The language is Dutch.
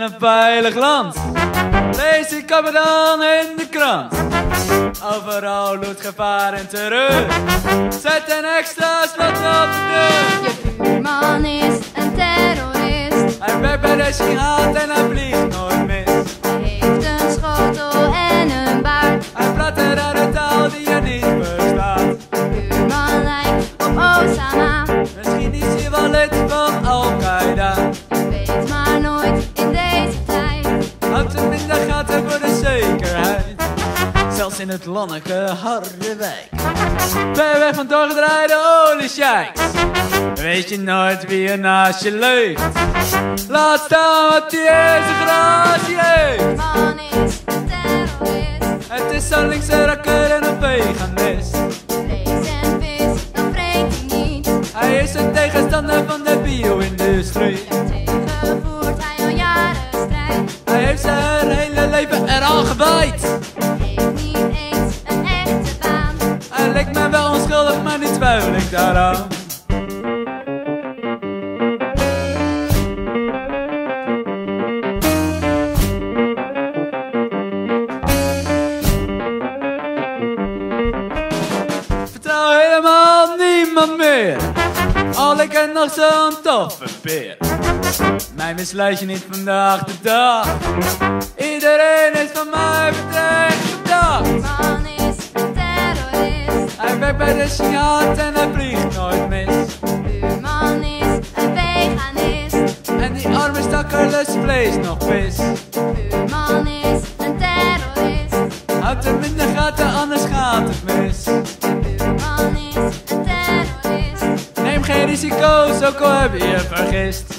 een veilig land. Lees het dan in de krant. Overal loopt gevaar en terreur. Zet een extra slot op de deur. Je buurman is een terrorist. Hij werkt bij de sigaat en hij in het lonneke Harderwijk. Ver weg van doorgedraaide oliesheiks. Weet je nooit wie er naast je leeft. Laat staan wat in zijn glaasje heeft. Man is terrorist. Het is zo'n linkse rakker en een veganist. Vlees en vis, dat vreet hij niet. Hij is een tegenstander van de bio-industrie. Hij al jaren strijd. Hij heeft zijn hele leven er al gebijt. Twijfel ik daaraan. Vertrouw helemaal niemand meer. Al ik ken nog zo'n toffe peer. Mij misleid je niet vandaag de dag. Iedereen is van mij bedreigd De sigaat en hij vliegt nooit mis. Buurman is een veganist. En die arme stakker lust vlees nog vis. Buurman is een terrorist. Houd hem in de gaten, anders gaat het mis. Buurman is een terrorist. Neem geen risico's, ook al heb je je vergist.